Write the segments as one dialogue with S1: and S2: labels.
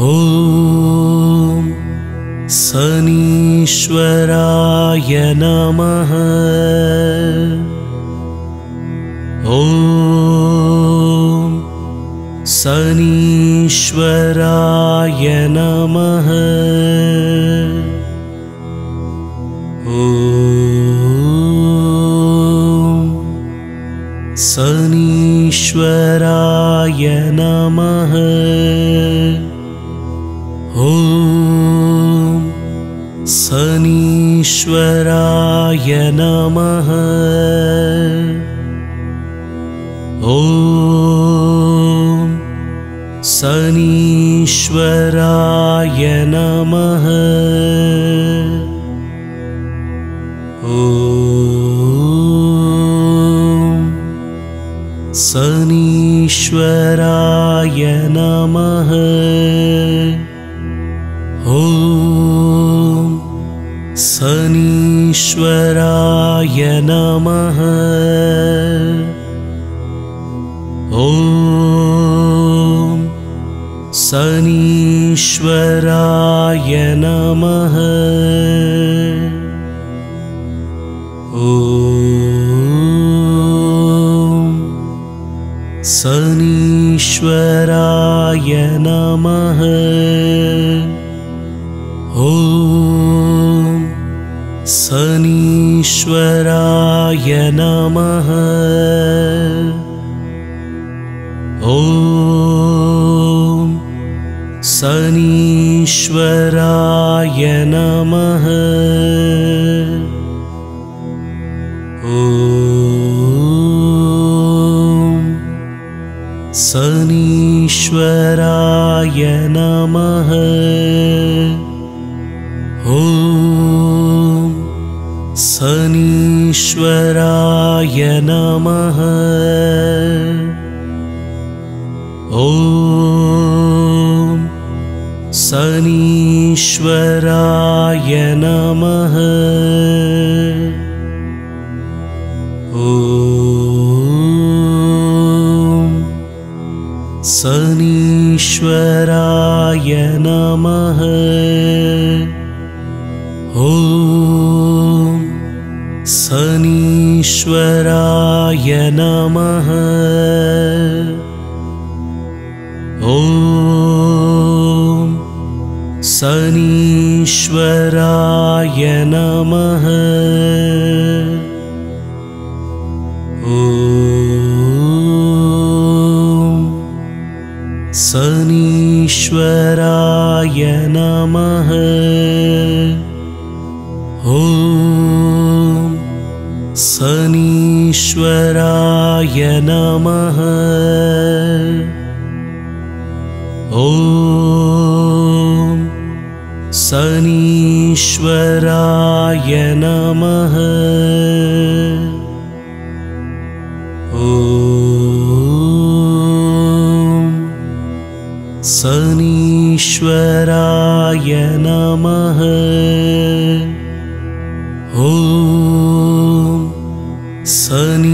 S1: ॐ शनीश्वराय नमः। ॐ शनीश्वराय नमः। ॐ शनीश्वराय नमः शनीश्वराय नमः। ॐ शनीश्वराय नमः। ॐ शनीश्वराय नमः। ॐ शनीश्वराय नमः। ॐ शनीश्वराय नमः। ॐ शनीश्वराय नमः शनीश्वराय नमः। ॐ शनीश्वराय नमः। ॐ शनीश्वराय नमः। ॐ शनीश्वराय नमः। ॐ शनीश्वराय नमः। ॐ शनीश्वराय नमः। ॐ शनीश्वराय नमः। ॐ शनीश्वराय नमः। ॐ शनीश्वराय नमः। ॐ शनीश्वराय नमः। ॐ शनीश्वराय नमः। ॐ शनीश्वराय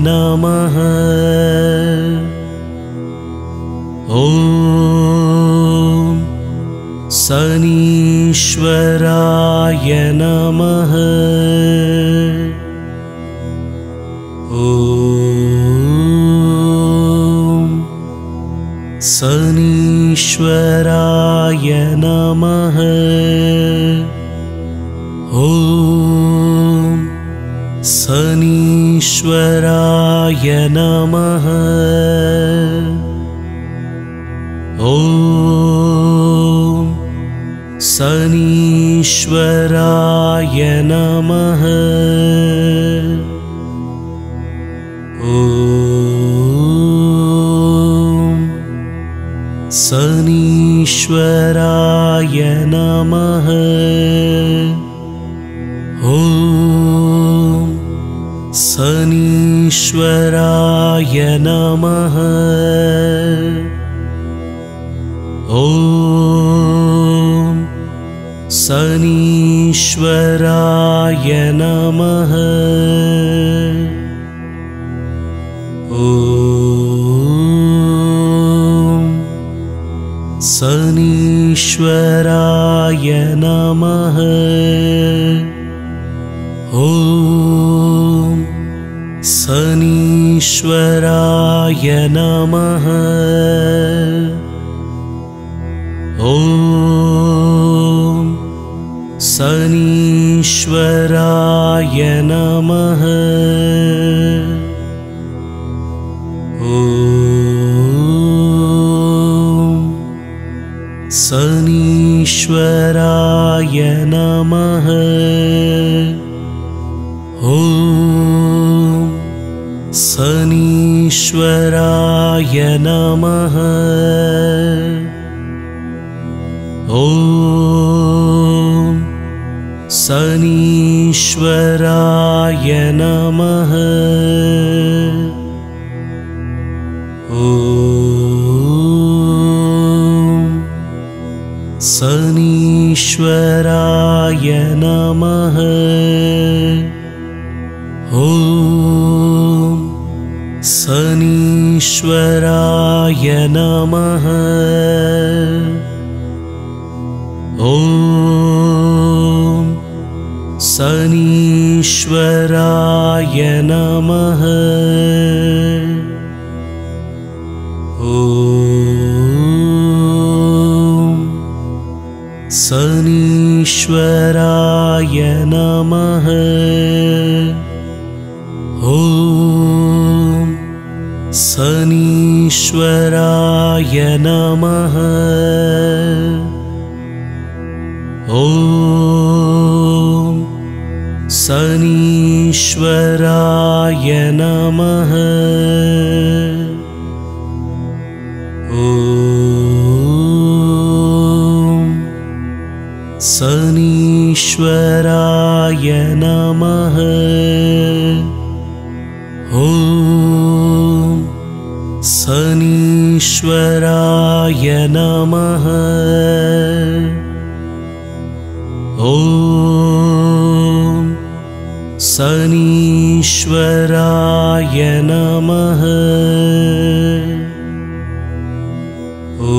S1: नमः। ॐ शनीश्वराय नमः। ॐ शनीश्वराय नमः। ॐ शनीश्वराय नमः ॐ शनीश्वराय नमः। ॐ शनीश्वराय नमः। ॐ नमः। ॐ शनीश्वराय नमः। ॐ शनीश्वराय नमः ॐ शनीश्वराय नमः। ॐ शनीश्वराय नमः। ॐ शनीश्वराय नमः शनीश्वराय नमः। ॐ शनीश्वराय नमः। ॐ शनीश्वराय नमः शनीश्वराय नमः। ॐ शनीश्वराय नमः। ॐ शनीश्वराय नमः। ॐ शनीश्वराय नमः। ॐ शनीश्वराय नमः। ॐ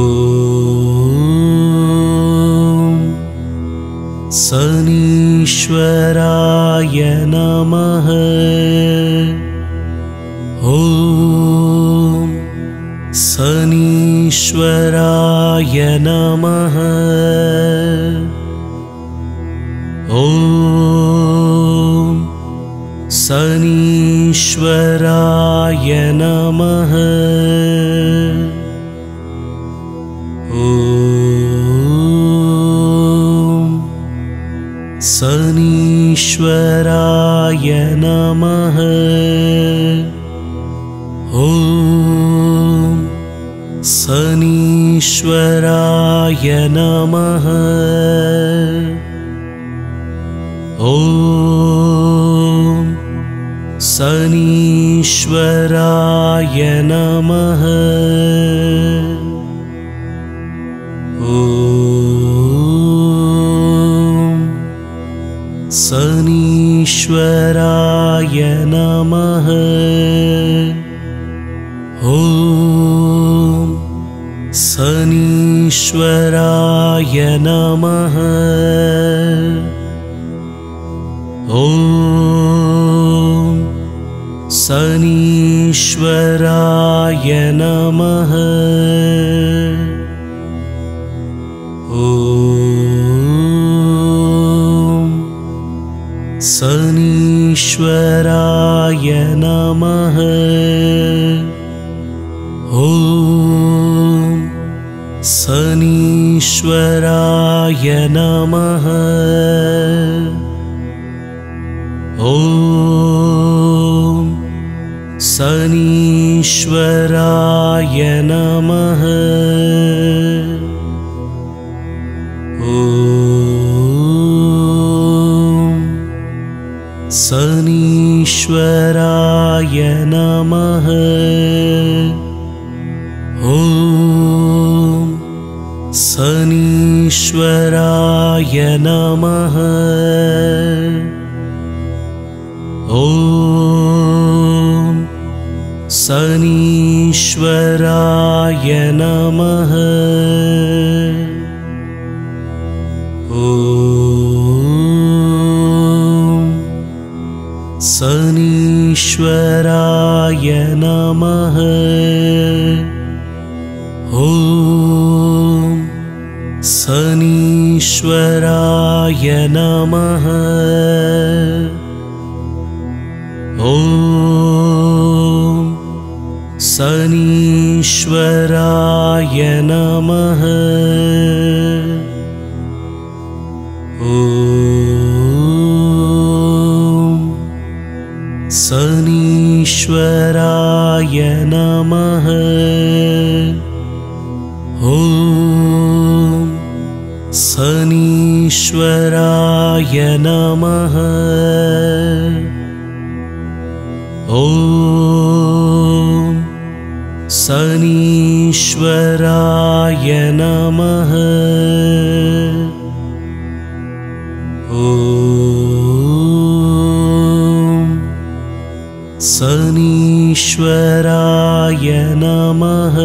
S1: शनीश्वराय नमः शनीश्वराय नमः। ॐ शनीश्वराय नमः। ॐ शनीश्वराय नमः। ॐ शनीश्वराय नमः। ॐ शनीश्वराय नमः ॐ शनीश्वराय नमः। ॐ शनीश्वराय नमः। ॐ शनीश्वराय नमः शनीश्वराय नमः। ॐ शनीश्वराय नमः। ॐ शनीश्वराय नमः ॐ शनीश्वराय नमः। ॐ शनीश्वराय नमः। ॐ शनीश्वराय नमः शनीश्वराय नमः। ॐ शनीश्वराय नमः। ॐ शनीश्वराय नमः